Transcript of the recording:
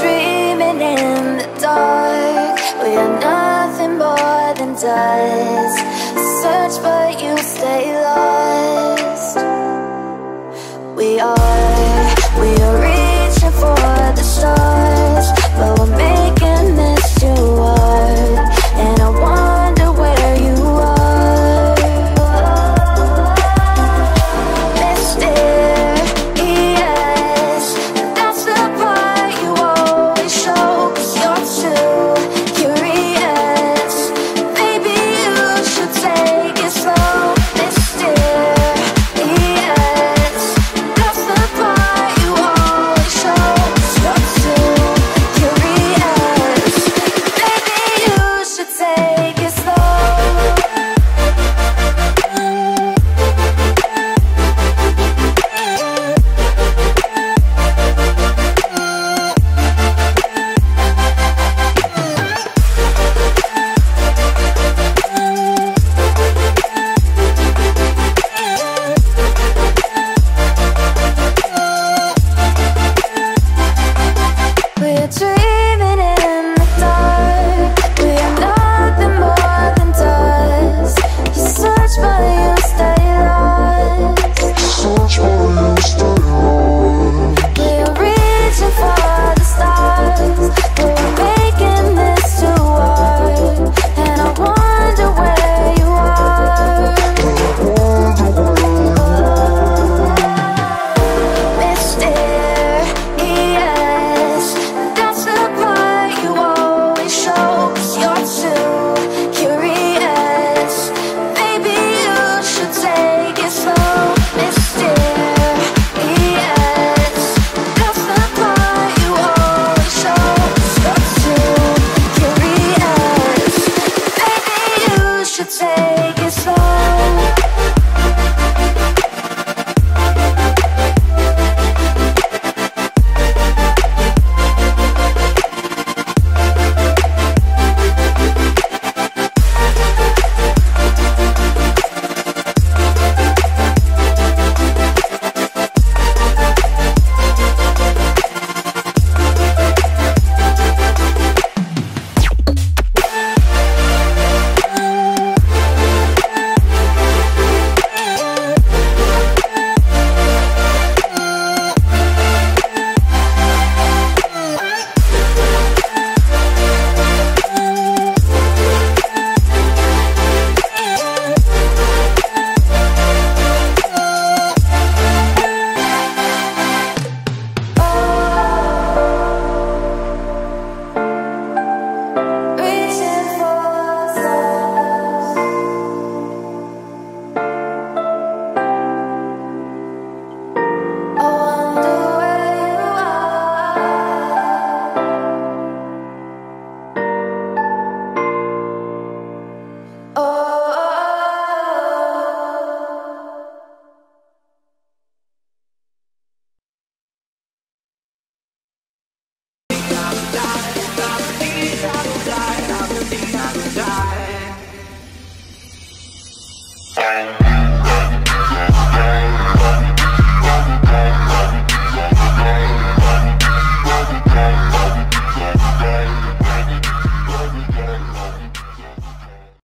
dreaming in the dark. We are nothing more than dust. Search but you stay lost. We are, we are reaching for the stars.